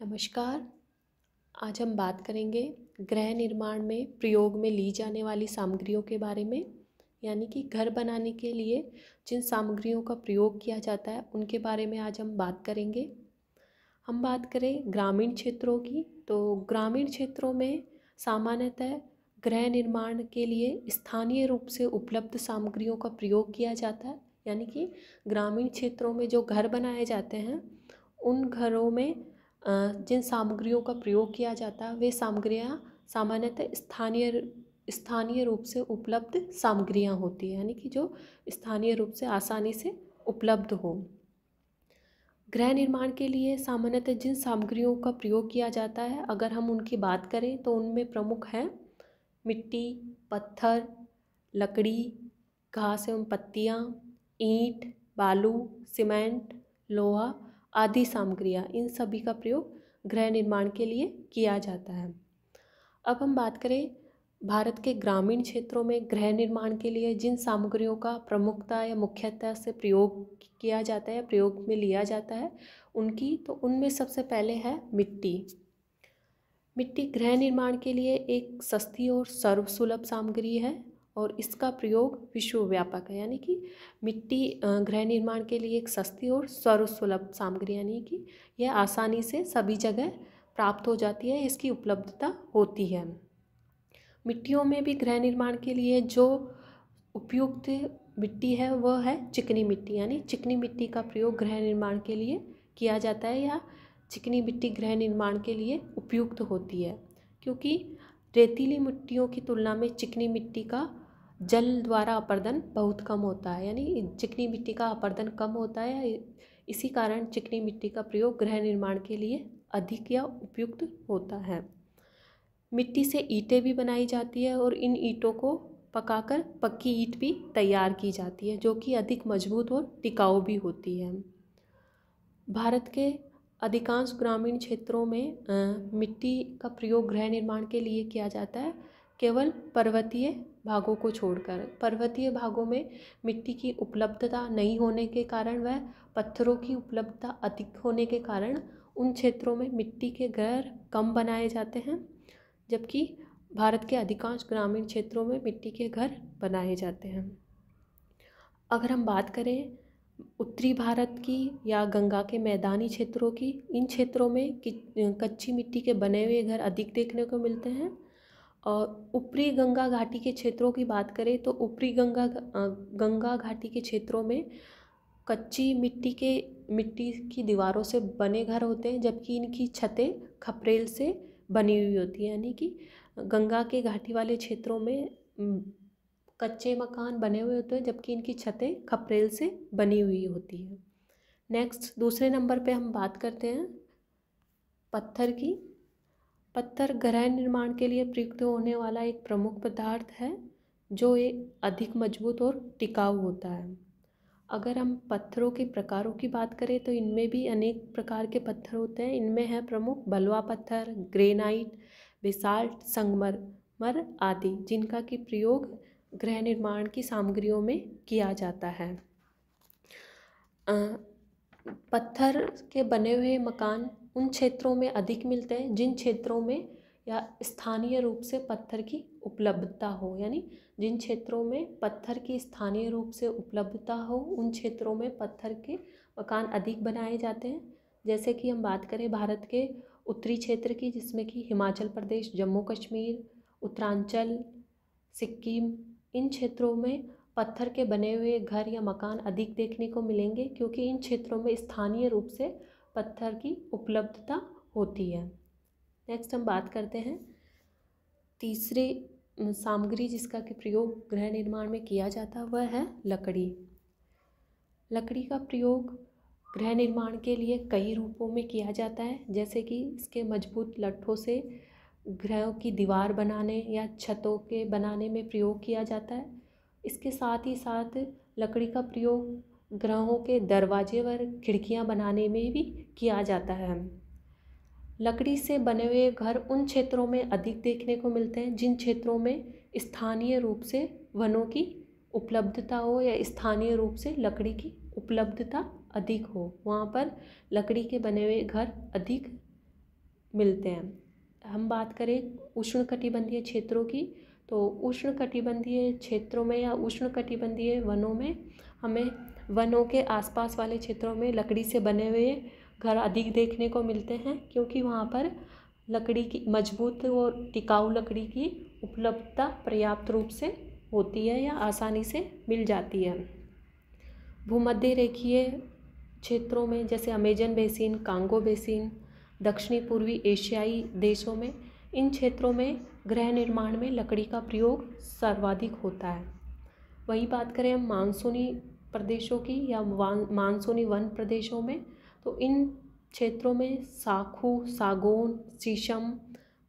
नमस्कार। आज हम बात करेंगे गृह निर्माण में प्रयोग में ली जाने वाली सामग्रियों के बारे में, यानी कि घर बनाने के लिए जिन सामग्रियों का प्रयोग किया जाता है, उनके बारे में आज हम बात करेंगे। हम बात करें ग्रामीण क्षेत्रों की तो ग्रामीण क्षेत्रों में सामान्यतः गृह निर्माण के लिए स्थानीय रूप से उपलब्ध सामग्रियों का प्रयोग किया जाता है, यानी कि ग्रामीण क्षेत्रों में जो घर बनाए जाते हैं, उन घरों में जिन सामग्रियों का प्रयोग किया जाता है वे सामग्रियाँ सामान्यतः स्थानीय स्थानीय रूप से उपलब्ध सामग्रियाँ होती हैं, यानी कि जो स्थानीय रूप से आसानी से उपलब्ध हो। गृह निर्माण के लिए सामान्यतः जिन सामग्रियों का प्रयोग किया जाता है, अगर हम उनकी बात करें तो उनमें प्रमुख हैं मिट्टी, पत्थर, लकड़ी, घास एवं पत्तियाँ, ईंट, बालू, सीमेंट, लोहा आदि सामग्रियाँ इन सभी का प्रयोग गृह निर्माण के लिए किया जाता है। अब हम बात करें भारत के ग्रामीण क्षेत्रों में गृह निर्माण के लिए जिन सामग्रियों का प्रमुखता या मुख्यतः से प्रयोग किया जाता है प्रयोग में लिया जाता है, उनकी तो उनमें सबसे पहले है मिट्टी। मिट्टी गृह निर्माण के लिए एक सस्ती और सर्वसुलभ सामग्री है। और इसका प्रयोग विश्वव्यापक है, यानी कि मिट्टी गृह निर्माण के लिए एक सस्ती और सर्वसुलभ सामग्री, यानी कि यह आसानी से सभी जगह प्राप्त हो जाती है, इसकी उपलब्धता होती है। मिट्टियों में भी गृह निर्माण के लिए जो उपयुक्त मिट्टी है, वह है चिकनी मिट्टी, यानी चिकनी मिट्टी का प्रयोग गृह निर्माण के लिए किया जाता है या चिकनी मिट्टी गृह निर्माण के लिए उपयुक्त होती है। क्योंकि रेतीली मिट्टियों की तुलना में चिकनी मिट्टी का जल द्वारा अपर्दन बहुत कम होता है, यानी चिकनी मिट्टी का अपर्दन कम होता है इसी कारण चिकनी मिट्टी का प्रयोग गृह निर्माण के लिए अधिक या उपयुक्त होता है। मिट्टी से ईंटें भी बनाई जाती है और इन ईंटों को पकाकर पक्की ईंट भी तैयार की जाती है, जो कि अधिक मज़बूत और टिकाऊ भी होती है। भारत के अधिकांश ग्रामीण क्षेत्रों में मिट्टी का प्रयोग गृह निर्माण के लिए किया जाता है। केवल पर्वतीय भागों को छोड़कर, पर्वतीय भागों में मिट्टी की उपलब्धता नहीं होने के कारण वह पत्थरों की उपलब्धता अधिक होने के कारण उन क्षेत्रों में मिट्टी के घर कम बनाए जाते हैं, जबकि भारत के अधिकांश ग्रामीण क्षेत्रों में मिट्टी के घर बनाए जाते हैं। अगर हम बात करें उत्तरी भारत की या गंगा के मैदानी क्षेत्रों की, इन क्षेत्रों में कच्ची मिट्टी के बने हुए घर अधिक देखने को मिलते हैं। और ऊपरी गंगा घाटी के क्षेत्रों की बात करें तो ऊपरी गंगा गंगा घाटी के क्षेत्रों में कच्ची मिट्टी के, मिट्टी की दीवारों से बने घर होते हैं, जबकि इनकी छतें खपरेल से बनी हुई होती है। यानी कि गंगा के घाटी वाले क्षेत्रों में कच्चे मकान बने हुए होते हैं, जबकि इनकी छतें खपरेल से बनी हुई होती हैं। नेक्स्ट, दूसरे नंबर पे हम बात करते हैं पत्थर की। पत्थर गृह निर्माण के लिए प्रयुक्त होने वाला एक प्रमुख पदार्थ है, जो एक अधिक मज़बूत और टिकाऊ होता है। अगर हम पत्थरों के प्रकारों की बात करें तो इनमें भी अनेक प्रकार के पत्थर होते हैं। इनमें है प्रमुख बलवा पत्थर, ग्रेनाइट, बेसाल्ट, संगमरमर आदि, जिनका की प्रयोग गृह निर्माण की सामग्रियों में किया जाता है। पत्थर के बने हुए मकान उन क्षेत्रों में अधिक मिलते हैं, जिन क्षेत्रों में या स्थानीय रूप से पत्थर की उपलब्धता हो, यानी जिन क्षेत्रों में पत्थर की स्थानीय रूप से उपलब्धता हो, उन क्षेत्रों में पत्थर के मकान अधिक बनाए जाते हैं। जैसे कि हम बात करें भारत के उत्तरी क्षेत्र की, जिसमें कि हिमाचल प्रदेश, जम्मू कश्मीर, उत्तरांचल, सिक्किम, इन क्षेत्रों में पत्थर के बने हुए घर या मकान अधिक देखने को मिलेंगे क्योंकि इन क्षेत्रों में स्थानीय रूप से पत्थर की उपलब्धता होती है। नेक्स्ट हम बात करते हैं। तीसरी सामग्री जिसका कि प्रयोग गृह निर्माण में किया जाता है वह है लकड़ी। लकड़ी का प्रयोग गृह निर्माण के लिए कई रूपों में किया जाता है, जैसे कि इसके मज़बूत लट्ठों से गृहों की दीवार बनाने या छतों के बनाने में प्रयोग किया जाता है। इसके साथ ही साथ लकड़ी का प्रयोग ग्रहों के दरवाजे व खिड़कियाँ बनाने में भी किया जाता है। लकड़ी से बने हुए घर उन क्षेत्रों में अधिक देखने को मिलते हैं, जिन क्षेत्रों में स्थानीय रूप से वनों की उपलब्धता हो या स्थानीय रूप से लकड़ी की उपलब्धता अधिक हो, वहाँ पर लकड़ी के बने हुए घर अधिक मिलते हैं। हम बात करें उष्णकटिबंधीय क्षेत्रों की तो उष्णकटिबंधीय क्षेत्रों में या उष्णकटिबंधीय वनों में हमें वनों के आसपास वाले क्षेत्रों में लकड़ी से बने हुए घर अधिक देखने को मिलते हैं, क्योंकि वहाँ पर लकड़ी की, मज़बूत और टिकाऊ लकड़ी की उपलब्धता पर्याप्त रूप से होती है या आसानी से मिल जाती है। भूमध्य रेखीय क्षेत्रों में जैसे अमेजन बेसिन, कांगो बेसिन, दक्षिणी पूर्वी एशियाई देशों में इन क्षेत्रों में गृह निर्माण में लकड़ी का प्रयोग सर्वाधिक होता है। वही बात करें हम मानसूनी प्रदेशों की या मानसूनी वन प्रदेशों में तो इन क्षेत्रों में साखू, सागौन, शीशम,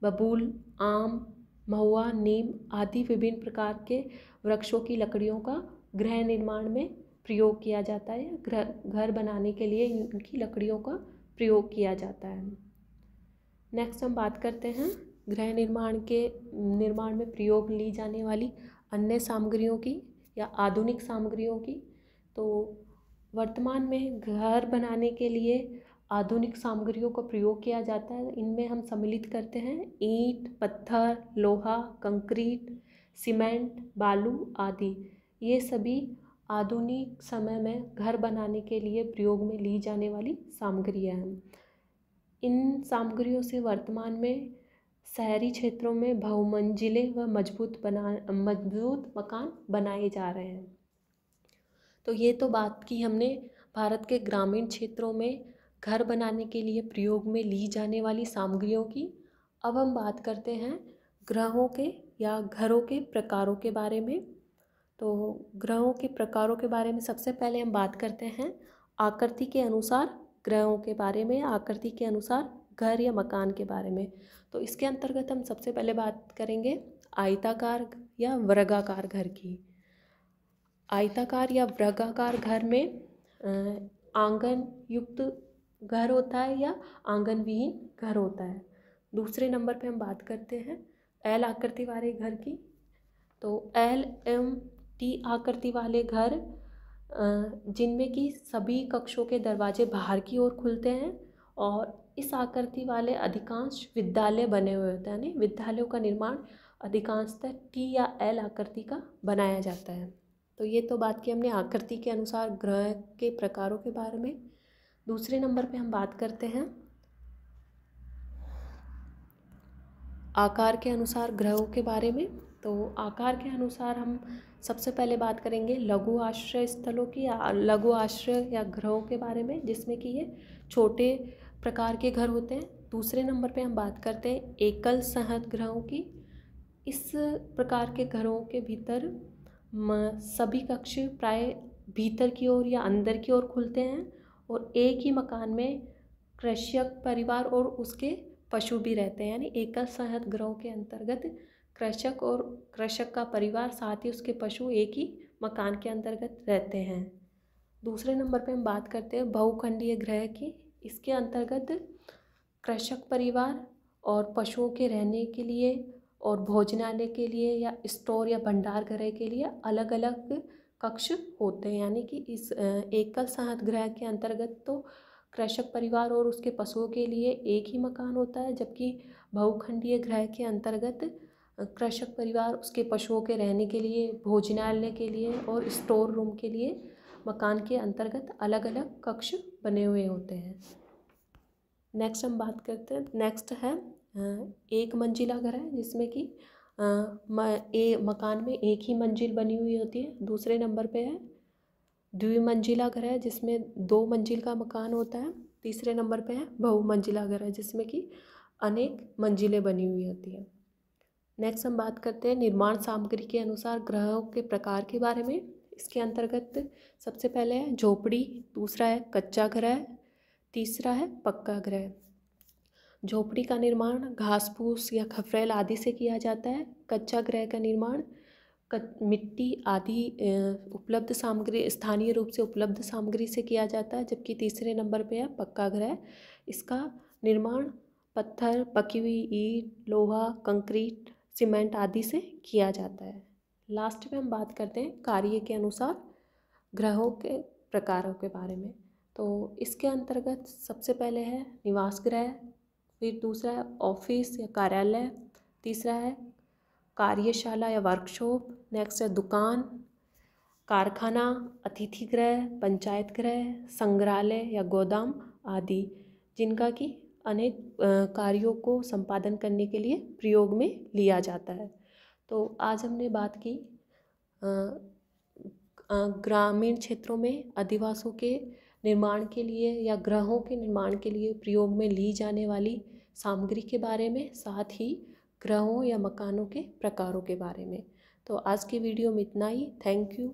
बबूल, आम, महुआ, नीम आदि विभिन्न प्रकार के वृक्षों की लकड़ियों का गृह निर्माण में प्रयोग किया जाता है घर घर बनाने के लिए इनकी लकड़ियों का प्रयोग किया जाता है। नेक्स्ट हम बात करते हैं गृह निर्माण के, निर्माण में प्रयोग ली जाने वाली अन्य सामग्रियों की या आधुनिक सामग्रियों की। तो वर्तमान में घर बनाने के लिए आधुनिक सामग्रियों का प्रयोग किया जाता है। इनमें हम सम्मिलित करते हैं ईंट, पत्थर, लोहा, कंक्रीट, सीमेंट, बालू आदि। ये सभी आधुनिक समय में घर बनाने के लिए प्रयोग में ली जाने वाली सामग्रियाँ हैं। इन सामग्रियों से वर्तमान में शहरी क्षेत्रों में बहुमंजिले व मज़बूत बना, मज़बूत मकान बनाए जा रहे हैं। तो ये तो बात की हमने, भारत के ग्रामीण क्षेत्रों में घर बनाने के लिए प्रयोग में ली जाने वाली सामग्रियों की, अब हम बात करते हैं ग्रहों के या घरों के प्रकारों के बारे में। तो ग्रहों के प्रकारों के बारे में सबसे पहले हम बात करते हैं आकृति के अनुसार, ग्रहों के बारे में आकृति के अनुसार घर या मकान के बारे में। तो इसके अंतर्गत हम सबसे पहले बात करेंगे आयताकार या वर्गाकार घर की। आयताकार या वर्गाकार घर में आँगन युक्त घर होता है या आँगन विहीन घर होता है। दूसरे नंबर पे हम बात करते हैं, एल आकृति वाले घर की। तो एल, एम, टी आकृति वाले घर जिनमें कि सभी कक्षों के दरवाजे बाहर की ओर खुलते हैं और इस आकृति वाले अधिकांश विद्यालय बने हुए होते हैं, यानी विद्यालयों का निर्माण अधिकांशतः टी या एल आकृति का बनाया जाता है। तो ये तो बात की हमने आकृति के अनुसार ग्रह के प्रकारों के बारे में। दूसरे नंबर पे हम बात करते हैं। आकार के अनुसार ग्रहों के बारे में। तो आकार के अनुसार हम सबसे पहले बात करेंगे लघु आश्रय स्थलों की या लघु आश्रय या ग्रहों के बारे में, जिसमें कि ये छोटे प्रकार के घर होते हैं। दूसरे नंबर पे हम बात करते हैं एकल सहत ग्रहों की। इस प्रकार के घरों के भीतर सभी कक्ष प्राय भीतर की ओर या अंदर की ओर खुलते हैं और एक ही मकान में कृषक परिवार और उसके पशु भी रहते हैं। यानी एकल सहत ग्रहों के अंतर्गत कृषक और कृषक का परिवार साथ ही उसके पशु एक ही मकान के अंतर्गत रहते हैं। दूसरे नंबर पे हम बात करते हैं बहुखंडीय ग्रह की। इसके अंतर्गत कृषक परिवार और पशुओं के रहने के लिए और भोजनालय के लिए या स्टोर या भंडार गृह के लिए अलग अलग कक्ष होते हैं। यानी कि इस एकल सहत ग्रह के अंतर्गत तो कृषक परिवार और उसके पशुओं के लिए एक ही मकान होता है, जबकि बहुखंडीय ग्रह के अंतर्गत कृषक परिवार उसके पशुओं के रहने के लिए, भोजनालय के लिए और स्टोर रूम के लिए मकान के अंतर्गत अलग अलग कक्ष बने हुए होते हैं। नेक्स्ट हम बात करते हैं। नेक्स्ट है एक मंजिला घर है, जिसमें कि ए, मकान में एक ही मंजिल बनी हुई होती है। दूसरे नंबर पे है, द्विमंजिला घर है, जिसमें दो मंजिल का मकान होता है। तीसरे नंबर पे है, बहुमंजिला घर है, जिसमें कि अनेक मंजिलें बनी हुई होती हैं। नेक्स्ट हम बात करते हैं निर्माण सामग्री के अनुसार, ग्रहों के प्रकार के बारे में। इसके अंतर्गत सबसे पहले है झोपड़ी, दूसरा है कच्चा ग्रह तीसरा है पक्का ग्रह झोपड़ी का निर्माण घास फूस या खफरेल आदि से किया जाता है। कच्चा ग्रह का निर्माण मिट्टी आदि उपलब्ध सामग्री, स्थानीय रूप से उपलब्ध सामग्री से किया जाता है, जबकि तीसरे नंबर पे है पक्का ग्रह इसका निर्माण पत्थर, पकी हुई ईट, लोहा, कंक्रीट, सीमेंट आदि से किया जाता है। लास्ट में हम बात करते हैं कार्य के अनुसार ग्रहों के प्रकारों के बारे में। तो इसके अंतर्गत सबसे पहले है निवास ग्रह, फिर दूसरा है ऑफ़िस या कार्यालय, तीसरा है कार्यशाला या वर्कशॉप नेक्स्ट है दुकान, कारखाना, अतिथि गृह पंचायत गृह संग्रहालय या गोदाम आदि, जिनका कि अनेक कार्यों को संपादन करने के लिए प्रयोग में लिया जाता है। तो आज हमने बात की ग्रामीण क्षेत्रों में आदिवासों के निर्माण के लिए या ग्रहों के निर्माण के लिए प्रयोग में ली जाने वाली सामग्री के बारे में, साथ ही ग्रहों या मकानों के प्रकारों के बारे में। तो आज की वीडियो में इतना ही। Thank you